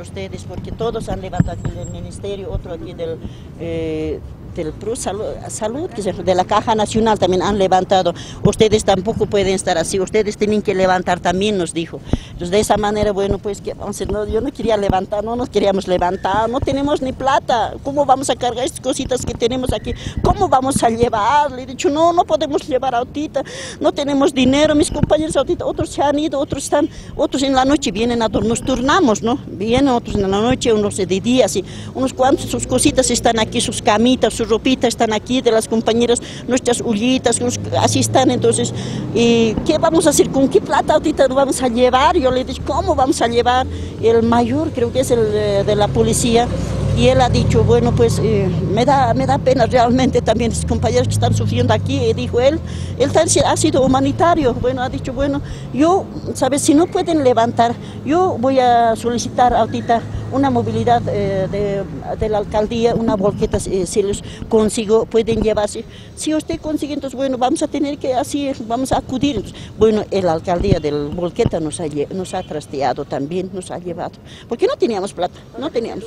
ustedes porque todos han levantado aquí del ministerio, otro aquí del, eh, del Pro Salud, Salud, de la Caja Nacional también han levantado. Ustedes tampoco pueden estar así, ustedes tienen que levantar también, nos dijo. Entonces de esa manera, bueno, pues que, no, yo no quería levantar, no nos queríamos levantar, no tenemos ni plata, ¿cómo vamos a cargar estas cositas que tenemos aquí? ¿Cómo vamos a llevar? Le he dicho, no, no podemos llevar autita, no tenemos dinero, mis compañeros autita, otros se han ido, otros están, otros en la noche vienen a nos turnamos, ¿no? Vienen otros en la noche, unos de día, así, unos cuantos, sus cositas están aquí, sus camitas, sus ropitas están aquí de las compañeras, nuestras ullitas, así están, entonces, ¿y ¿qué vamos a hacer? ¿Con qué plata ahorita vamos a llevar? Yo le dije, ¿cómo vamos a llevar? El mayor, creo que es el de la policía, y él ha dicho, bueno, pues eh, me, da, me da pena realmente también los compañeros que están sufriendo aquí, y dijo él, él ha sido humanitario, bueno, ha dicho, bueno, yo, ¿sabes? Si no pueden levantar, yo voy a solicitar ahorita una movilidad eh, de, la alcaldía, una volqueta, eh, si los consigo, pueden llevarse. Si usted consigue, entonces, bueno, vamos a tener que así, vamos a acudir. bueno, la alcaldía del volqueta nos ha, nos ha trasteado también, nos ha llevado, porque no teníamos plata, no teníamos.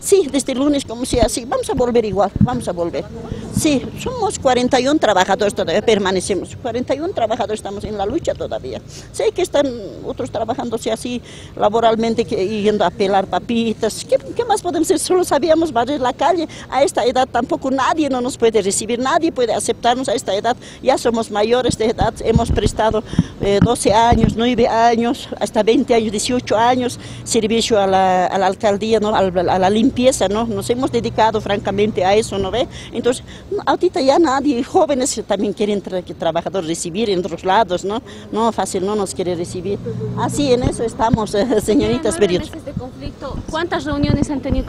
Sí, desde el lunes como sea así, vamos a volver igual, vamos a volver. Sí, somos 41 trabajadores todavía, permanecemos, 41 trabajadores estamos en la lucha todavía. Sé que están otros trabajándose así laboralmente, yendo a pelar papitas, ¿Qué, ¿qué, más podemos hacer? Solo sabíamos barrer la calle, a esta edad tampoco nadie no nos puede recibir, nadie puede aceptarnos a esta edad, ya somos mayores de edad, hemos prestado 12 eh, años, 9 años, hasta 20 años, 18 años servicio a la, a la alcaldía, ¿no? a, la, a la limpieza, ¿no? Nos hemos dedicado francamente a eso, ¿no ve? Entonces, ahorita ya nadie, jóvenes también quieren tra trabajadores recibir en otros lados, ¿no? No, fácil no nos quiere recibir. Así en eso estamos, señoritas. Conflicto, ¿Cuántas reuniones han tenido